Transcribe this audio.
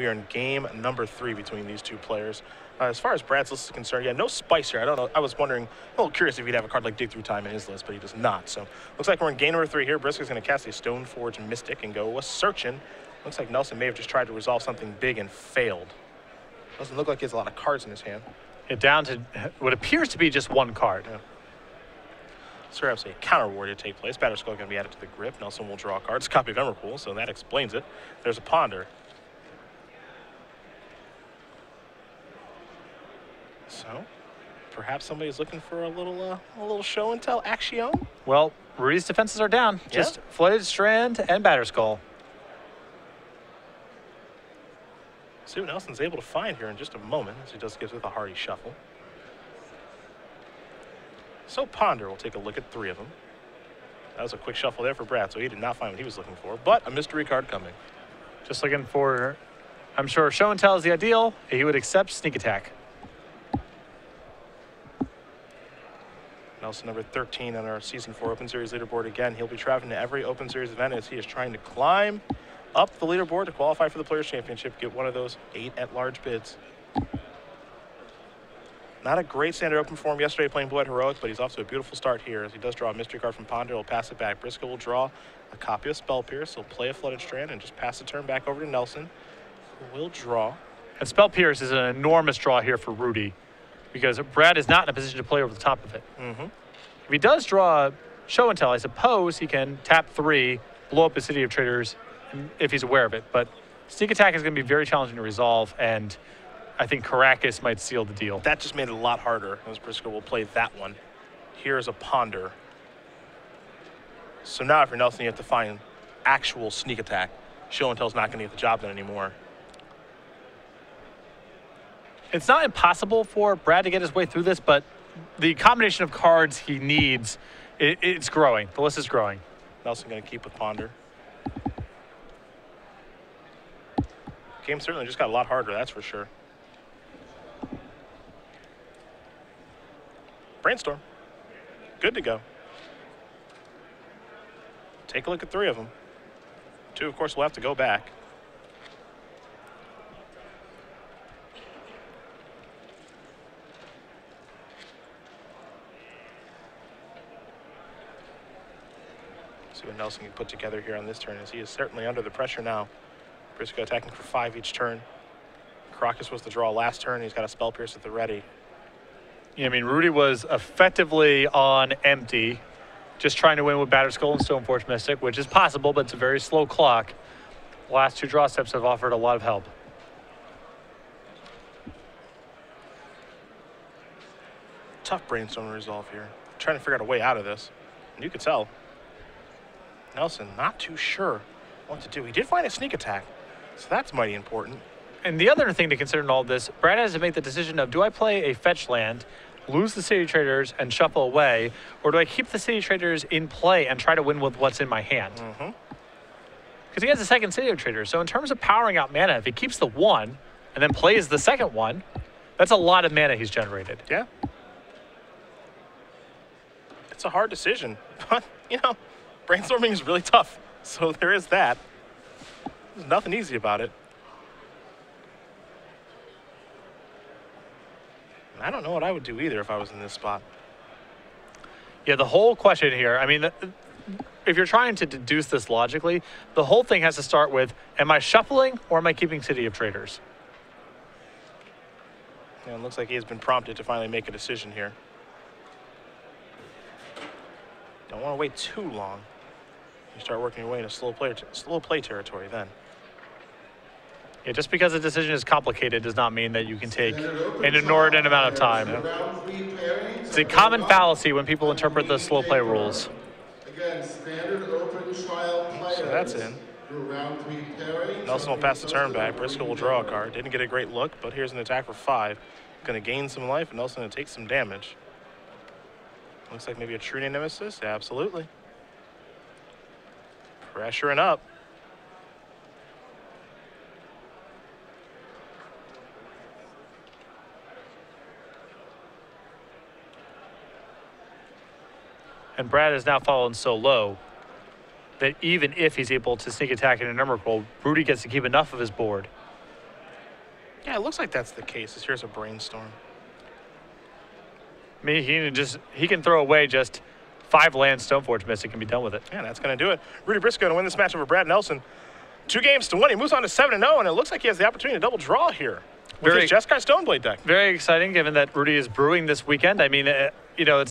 We are in game number three between these two players. Uh, as far as Brad's list is concerned, yeah, no spice here. I don't know. I was wondering, a little curious if he'd have a card like Dig Through Time in his list, but he does not. So looks like we're in game number three here. Briksza's going to cast a Stoneforge Mystic and go a Searchin'. Looks like Nelson may have just tried to resolve something big and failed. Doesn't look like he has a lot of cards in his hand. Yeah, down to what appears to be just one card. Yeah. So perhaps a counter war to take place. Batterskull going to be added to the grip. Nelson will draw cards. Copy of Emrakul, so that explains it. There's a Ponder. So, perhaps somebody's looking for a little, uh, a little show and tell action. Well, Rudy's defenses are down. Yeah. Just Flooded Strand and Batterskull. See what Nelson's able to find here in just a moment, as he does get with a hearty shuffle. So Ponder will take a look at three of them. That was a quick shuffle there for Brad, so he did not find what he was looking for, but a mystery card coming. Just looking for, I'm sure show and tell is the ideal. He would accept sneak attack. Nelson number 13 on our season four Open Series leaderboard again. He'll be traveling to every Open Series event as he is trying to climb up the leaderboard to qualify for the Players Championship, get one of those eight at-large bids. Not a great standard open for him yesterday playing Blue Eyed Heroic, but he's off to a beautiful start here as he does draw a mystery card from Ponder. He'll pass it back. Briksza will draw a copy of Spell Pierce. He'll play a Flooded Strand and just pass the turn back over to Nelson, who will draw. And Spell Pierce is an enormous draw here for Rudy because Brad is not in a position to play over the top of it. Mm-hmm. If he does draw show and tell, I suppose he can tap three, blow up the City of Traders if he's aware of it. But sneak attack is going to be very challenging to resolve, and I think Karakas might seal the deal. That just made it a lot harder as Briksza will play that one. Here's a ponder. So now if you're Nelson, you have to find actual sneak attack. Show and tell's not going to get the job done anymore. It's not impossible for Brad to get his way through this, but the combination of cards he needs, it, it's growing. The list is growing. Nelson going to keep with ponder. Game certainly just got a lot harder, that's for sure. Brainstorm. Good to go. Take a look at three of them. Two, of course, will have to go back. See what Nelson can put together here on this turn as he is certainly under the pressure now. Briksza attacking for five each turn. Karakas was the draw last turn. He's got a spell pierce at the ready. Yeah, I mean, Rudy was effectively on empty, just trying to win with Batterskull and Stoneforge Mystic, which is possible, but it's a very slow clock. Last two draw steps have offered a lot of help. Tough brainstorm resolve here. Trying to figure out a way out of this. And you could tell. Nelson not too sure what to do. He did find a sneak attack, so that's mighty important. And the other thing to consider in all this, Brad has to make the decision of do I play a fetch land, lose the city traders, and shuffle away, or do I keep the city traders in play and try to win with what's in my hand? Mm-hmm. Because he has a second city trader. So in terms of powering out mana, if he keeps the one and then plays the second one, that's a lot of mana he's generated. Yeah. It's a hard decision, but you know, brainstorming is really tough. So there is that. There's nothing easy about it. And I don't know what I would do either if I was in this spot. Yeah, the whole question here, I mean, if you're trying to deduce this logically, the whole thing has to start with am I shuffling or am I keeping City of Traders? And it looks like he has been prompted to finally make a decision here. Don't want to wait too long. You start working your way into slow play, slow play territory then. Yeah, just because a decision is complicated does not mean that you can take an inordinate amount of time. It's a common fallacy when people interpret the slow play rules. Again, standard open trial players. So that's in. Do round three pairing. Nelson will pass the turn back. Briksza will draw a card. Didn't get a great look, but here's an attack for five. Going to gain some life, and Nelson going to take some damage. Looks like maybe a true nemesis. Yeah, Pressuring up. And Brad has now fallen so low that even if he's able to sneak attack in a number roll, Rudy gets to keep enough of his board Yeah, it looks like that's the case. This here's a brainstorm. I mean, he can just he can throw away just five land Stoneforge Mystic can be done with it. Yeah, that's going to do it. Rudy Briksza going to win this match over Brad Nelson. Two games to one. He moves on to 7 0, and it looks like he has the opportunity to double draw here with Very- his Jeskai Stoneblade deck. Very exciting, given that Rudy is brewing this weekend. I mean, uh, you know, it's